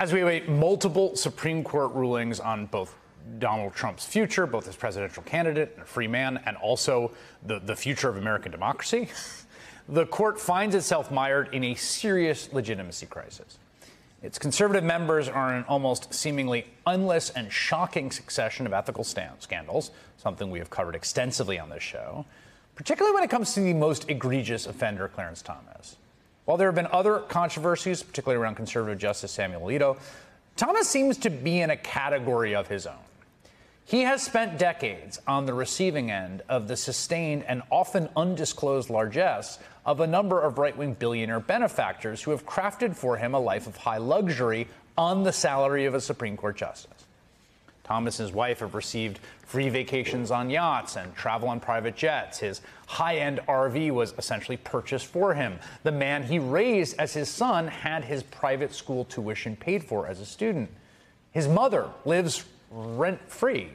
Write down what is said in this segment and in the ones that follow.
As we await multiple Supreme Court rulings on both Donald Trump's future, both as presidential candidate and a free man, and also the, the future of American democracy, the court finds itself mired in a serious legitimacy crisis. Its conservative members are in an almost seemingly endless and shocking succession of ethical scandals, something we have covered extensively on this show, particularly when it comes to the most egregious offender, Clarence Thomas. While there have been other controversies, particularly around conservative Justice Samuel Alito, Thomas seems to be in a category of his own. He has spent decades on the receiving end of the sustained and often undisclosed largesse of a number of right wing billionaire benefactors who have crafted for him a life of high luxury on the salary of a Supreme Court justice. Thomas and his wife have received free vacations on yachts and travel on private jets. His high end RV was essentially purchased for him. The man he raised as his son had his private school tuition paid for as a student. His mother lives rent free,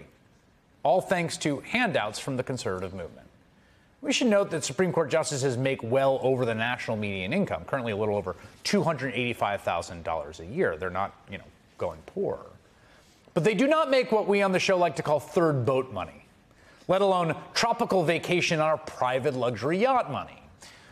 all thanks to handouts from the conservative movement. We should note that Supreme Court justices make well over the national median income, currently a little over $285,000 a year. They're not, you know, going poor. But they do not make what we on the show like to call third boat money, let alone tropical vacation on a private luxury yacht money.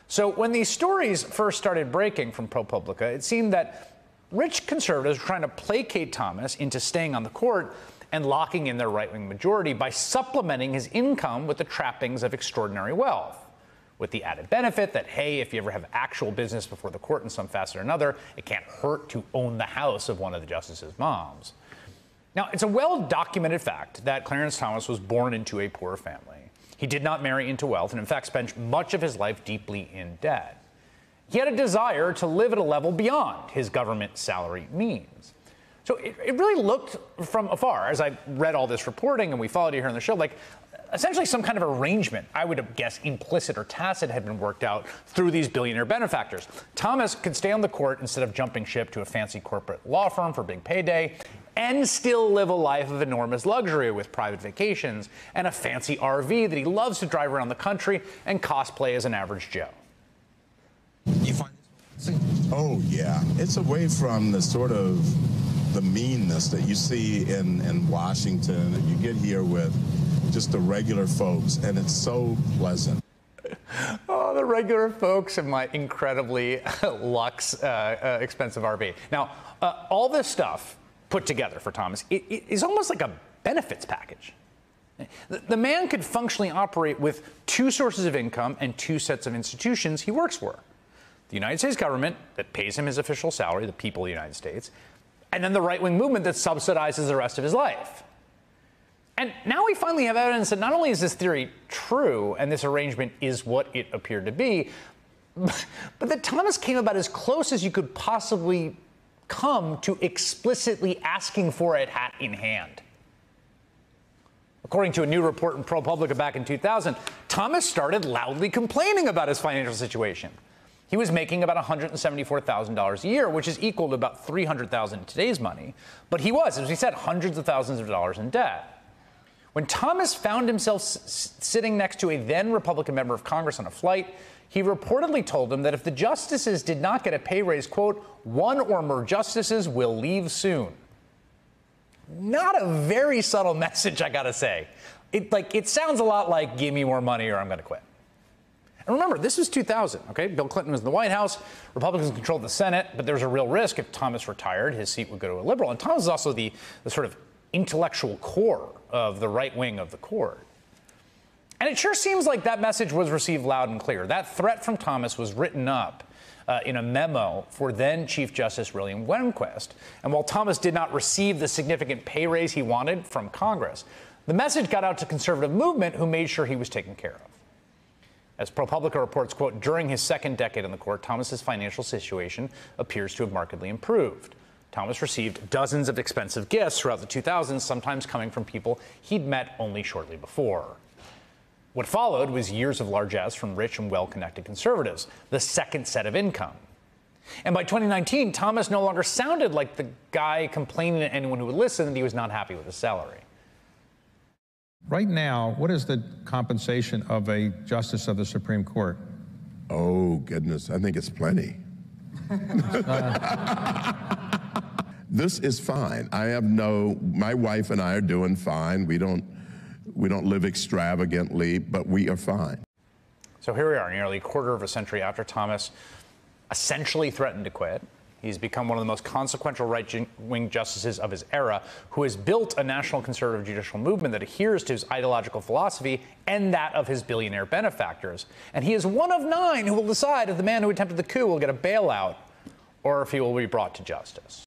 So when these stories first started breaking from ProPublica, it seemed that rich conservatives were trying to placate Thomas into staying on the court and locking in their right wing majority by supplementing his income with the trappings of extraordinary wealth. With the added benefit that, hey, if you ever have actual business before the court in some facet or another, it can't hurt to own the house of one of the justice's moms. Now, it's a well documented fact that Clarence Thomas was born into a poor family. He did not marry into wealth and, in fact, spent much of his life deeply in debt. He had a desire to live at a level beyond his government salary means. So it, it really looked from afar, as I read all this reporting and we followed it here on the show, like essentially some kind of arrangement, I would guess implicit or tacit, had been worked out through these billionaire benefactors. Thomas could stay on the court instead of jumping ship to a fancy corporate law firm for big payday and still live a life of enormous luxury with private vacations and a fancy RV that he loves to drive around the country and cosplay as an average Joe. You find Oh yeah, it's away from the sort of the meanness that you see in in Washington. You get here with just the regular folks, and it's so pleasant. Oh, the regular folks in my incredibly luxe, uh, uh, expensive RV. Now, uh, all this stuff put together for Thomas it, it is almost like a benefits package. The, the man could functionally operate with two sources of income and two sets of institutions he works for the United States government that pays him his official salary, the people of the United States, and then the right wing movement that subsidizes the rest of his life. And now we finally have evidence that not only is this theory true and this arrangement is what it appeared to be, but that Thomas came about as close as you could possibly come to explicitly asking for it hat in hand. According to a new report in ProPublica back in 2000, Thomas started loudly complaining about his financial situation. He was making about $174,000 a year, which is equal to about 300,000 in today's money. But he was, as we said, hundreds of thousands of dollars in debt. When Thomas found himself s- sitting next to a then Republican member of Congress on a flight, he reportedly told him that if the justices did not get a pay raise, quote, one or more justices will leave soon. Not a very subtle message, I gotta say. It like it sounds a lot like give me more money or I'm gonna quit. And remember, this was 2000, okay? Bill Clinton was in the White House, Republicans controlled the Senate, but there was a real risk if Thomas retired, his seat would go to a liberal. And Thomas is also the, the sort of intellectual core of the right wing of the court. And it sure seems like that message was received loud and clear. That threat from Thomas was written up uh, in a memo for then Chief Justice William Rehnquist. And while Thomas did not receive the significant pay raise he wanted from Congress, the message got out to conservative movement who made sure he was taken care of. As ProPublica reports, quote, during his second decade in the court, Thomas's financial situation appears to have markedly improved. Thomas received dozens of expensive gifts throughout the 2000s, sometimes coming from people he'd met only shortly before. What followed was years of largesse from rich and well connected conservatives, the second set of income. And by 2019, Thomas no longer sounded like the guy complaining to anyone who would listen that he was not happy with his salary. Right now, what is the compensation of a justice of the Supreme Court? Oh, goodness. I think it's plenty. Uh, this is fine. I have no. My wife and I are doing fine. We don't. We don't live extravagantly, but we are fine. So here we are, nearly a quarter of a century after Thomas essentially threatened to quit. He's become one of the most consequential right wing justices of his era, who has built a national conservative judicial movement that adheres to his ideological philosophy and that of his billionaire benefactors. And he is one of nine who will decide if the man who attempted the coup will get a bailout or if he will be brought to justice.